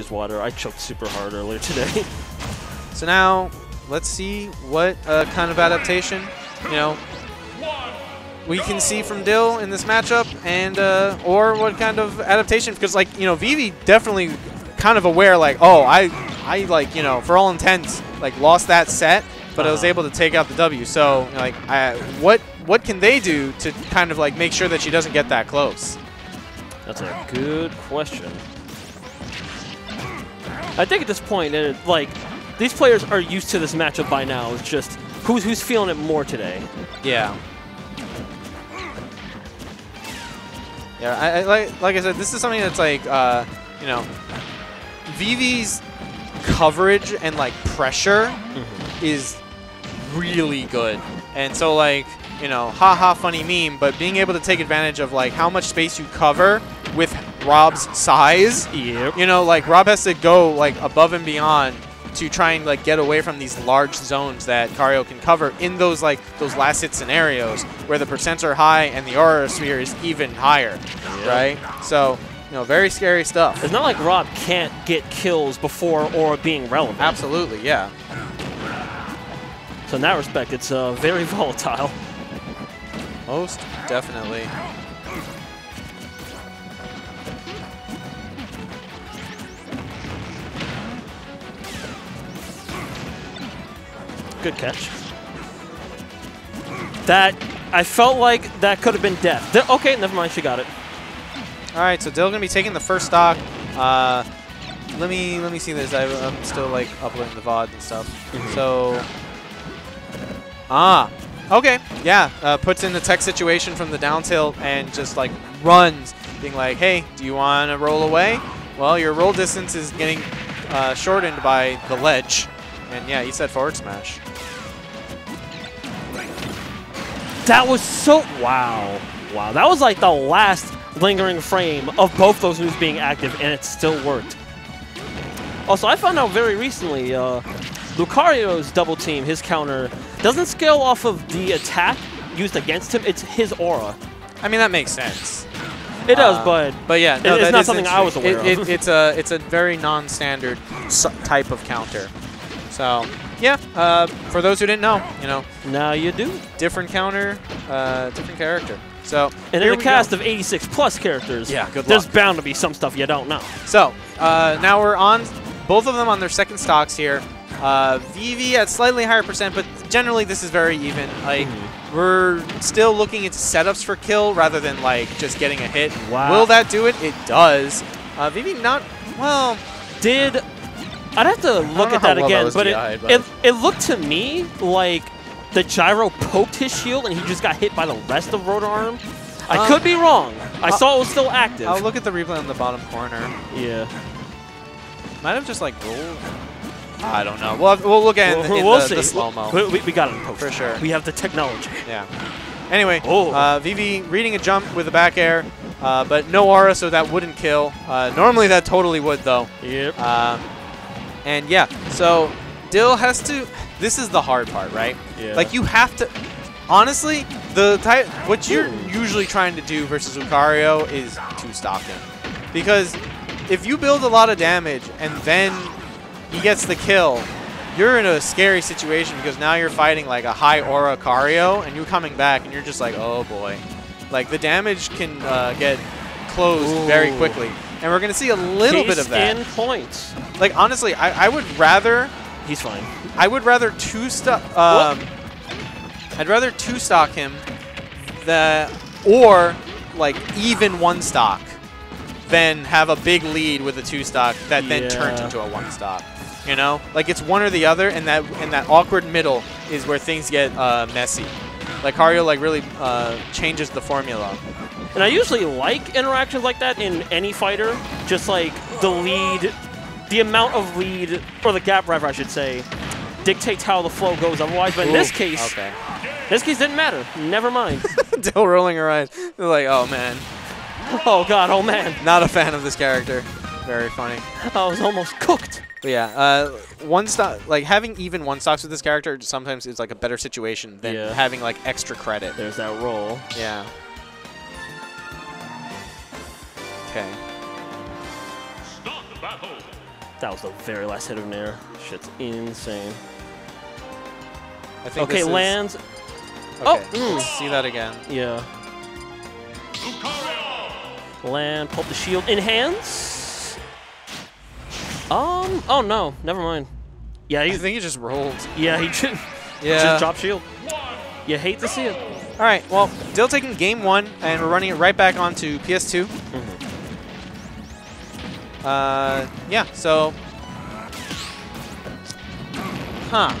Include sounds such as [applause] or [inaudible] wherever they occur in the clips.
use water. I choked super hard earlier today. [laughs] So now, let's see what uh, kind of adaptation, you know, we can see from Dill in this matchup, and uh, or what kind of adaptation, because like you know, Vivi definitely kind of aware, like, oh, I, I like you know, for all intents, like lost that set, but I was Uh-huh. able to take out the W. So like, I, what what can they do to kind of like make sure that she doesn't get that close? That's a good question. I think at this point, it, like, these players are used to this matchup by now. It's just who's who's feeling it more today. Yeah. Yeah, I, I, like like I said, this is something that's like uh, you know, Vivi's coverage and like pressure is really good, and so like you know, haha, funny meme, but being able to take advantage of like how much space you cover with Rob's size. Yep. You know, like Rob has to go like above and beyond to try and like get away from these large zones that Cario can cover in those like those last hit scenarios where the percents are high and the aura sphere is even higher, right? So, you know, very scary stuff. It's not like Rob can't get kills before or being relevant. Absolutely, yeah. So in that respect, it's uh, very [laughs] volatile. Most definitely. Good catch. That I felt like that could have been death. Th- okay, never mind. She got it. All right, so Dill gonna be taking the first stock. Uh, let me let me see this. I, I'm still like uploading the VOD and stuff. So, ah, okay, yeah. Uh, puts in the tech situation from the down tilt and just like runs, being like, "Hey, do you want to roll away?" Well, your roll distance is getting uh, shortened by the ledge, and yeah, he said forward smash. That was so wow, wow. That was like the last lingering frame of both those moves being active, and it still worked. Also, I found out very recently, uh, Lucario's double team, his counter, doesn't scale off of the attack used against him. It's his aura. I mean, that makes sense. It does, Uh, but But yeah, no, it's not something I was aware It- of. it- it's a it's a very non-standard type of counter. So yeah, uh, for those who didn't know, you know, now you do. different counter, uh, different character. So And in a cast go. of 86 plus characters, Yeah, good there's luck. bound to be some stuff you don't know. So uh, now we're on both of them on their second stocks here. Uh, Vivi at slightly higher percent, but generally this is very even. Like Mm-hmm. we're still looking into setups for kill rather than like just getting a hit. Wow. Will that do it? It does. Uh, Vivi not well. Did I'd have to look at that well that again, was but, DI'd, it, but- it it looked to me like the gyro poked his shield and he just got hit by the rest of Rotor Arm. I Um, could be wrong. I I'll- saw it was still active. I'll look at the replay on the bottom corner. yeah. Might have just like rolled. I don't know. We'll, we'll look at it we'll, in we'll the, see. the slow mo. We, we, we got it. For sure. We have the technology. Yeah. Anyway, Oh. uh, Vivi reading a jump with a back air, uh, but no aura, so that wouldn't kill. Uh, normally that totally would, though. Yep. Um, and yeah, so Dill has to. This is the hard part, right? Yeah. Like you have to. Honestly, the type what you're Ooh. usually trying to do versus Lucario is two stop him, because if you build a lot of damage and then he gets the kill, you're in a scary situation because now you're fighting like a high aura Cario and you're coming back and you're just like, oh boy. Like the damage can uh, get closed very quickly. And we're going to see a little bit of that. in points. Like honestly, I, I would rather He's fine. I would rather two stock um I'd rather two stock him the or like even one stock than have a big lead with a two stock that then turns into a one stock. You know? Like it's one or the other and that and that awkward middle is where things get uh, messy. Like Hario like really uh, changes the formula. And I usually like interactions like that in any fighter. Just like the lead, the amount of lead, or the gap rather, I should say, dictates how the flow goes otherwise. But in this case, okay. this case didn't matter. Never mind. [laughs] Dill rolling her eyes. They're like, oh man, oh god, oh man. not a fan of this character. Very funny. I was almost cooked. But yeah, uh, one stock, like having even one stocks with this character sometimes is like a better situation than Yeah. having like extra credit. There's that roll. Yeah. Okay. Start the battle. That was the very last hit of Nair. Shit's insane. I think Okay, this is- lands. Okay. Oh, mm. see that again. Yeah. Land, pulp the shield in hands. Um, oh no, never mind. Yeah, I think he just rolled. yeah, he just, Yeah. just dropped shield. You hate to see it. All right. Well, Dill taking game one, and we're running it right back onto PS2. Mm-hmm. Uh, yeah. So, huh?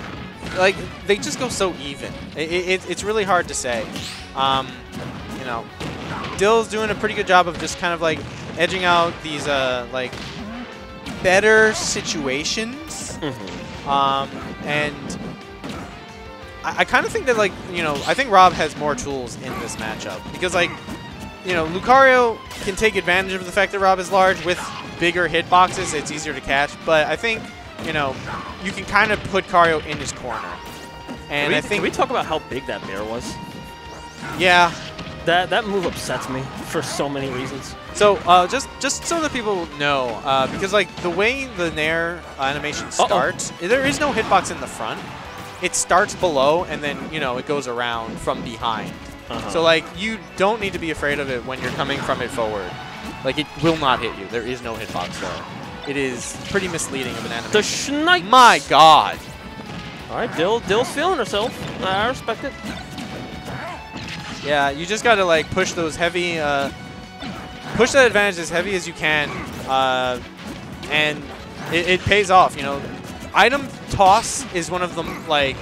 Like they just go so even. It, it, it's really hard to say. Um, you know, Dill's doing a pretty good job of just kind of like edging out these uh like better situations. Mm-hmm. Um, and I, I kind of think that, like, you know, I think Rob has more tools in this matchup. Because, like, you know, Lucario can take advantage of the fact that Rob is large with bigger hitboxes. It's easier to catch. But I think, you know, you can kind of put Cario in his corner. And we, I think, can we talk about how big that bear was? yeah. That that move upsets me for so many reasons. So, uh, just just so that people know, uh, because, like, the way the Nair animation starts, there is no hitbox in the front. It starts below, and then, you know, it goes around from behind. Uh-huh. So like you don't need to be afraid of it when you're coming from it forward. Like it will not hit you. There is no hitbox there. It is pretty misleading of an animation. the Schneid. My God. All right, Dill. Dill's feeling herself. I respect it. Yeah, you just gotta like push those heavy, uh, push that advantage as heavy as you can, uh, and it, it pays off. You know, item toss is one of them like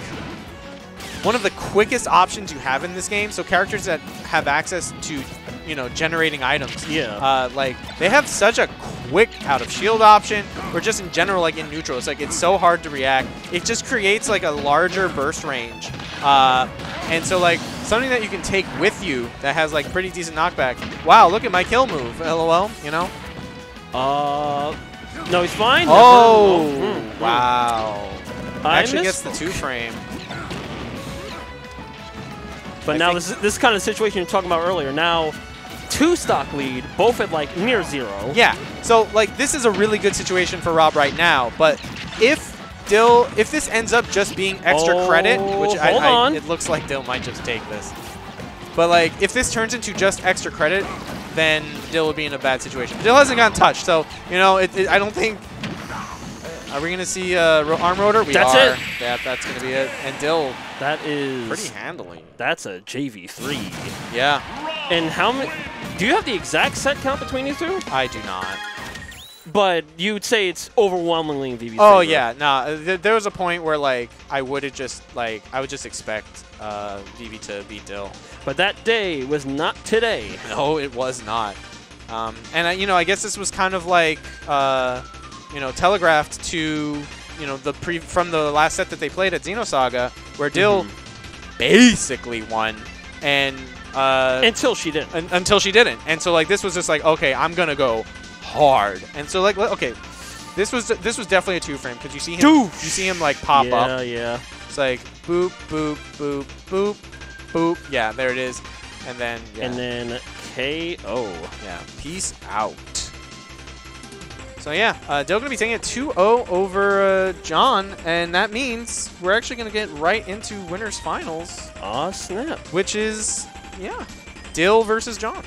one of the quickest options you have in this game. So characters that have access to, you know, generating items, Yeah. uh, like they have such a quick out of shield option, or just in general, like in neutral, it's like it's so hard to react. It just creates like a larger burst range, uh, and so like something that you can take with you that has like pretty decent knockback. Wow, look at my kill move, lol. You know? Uh, no, he's fine. Oh, mm, mm. wow. I Actually gets the two frame. But I now this is this kind of situation you're talking about earlier. Now, two stock lead, both at like near zero. Yeah. So like this is a really good situation for Rob right now, but if Dill, if this ends up just being extra Oh, credit, which I, I- it looks like Dill might just take this. But like if this turns into just extra credit, then Dill would be in a bad situation. Dill hasn't gotten touched, so you know it, it- I don't think. Are we gonna see uh, arm rotor? We That's are. it. Yeah, that's gonna be it. And Dill That is pretty handily. That's a JV three. Yeah, And how many? Do you have the exact set count between you two? I do not. But you would say it's overwhelmingly in Vivi's Oh favor. yeah, nah. Th there was a point where like I would have just like I would just expect uh, Vivi to beat Dill. But that day was not today. No, it was not. Um, and I, you know, I guess this was kind of like uh, you know telegraphed to you know the pre from the last set that they played at Xenosaga, where Dill basically won, and uh, Until she didn't. un- until she didn't. And so like this was just like okay, I'm gonna go hard. And so like okay, this was this was definitely a two frame because you see him you see him like pop yeah, up. yeah. It's like boop boop boop boop boop. Yeah, there it is. And then yeah, And then KO. yeah, peace out. So yeah, uh, Dill gonna be taking it 2-0 over uh, John, and that means we're actually gonna get right into winners finals, Aw, snap. which is yeah, Dill versus John.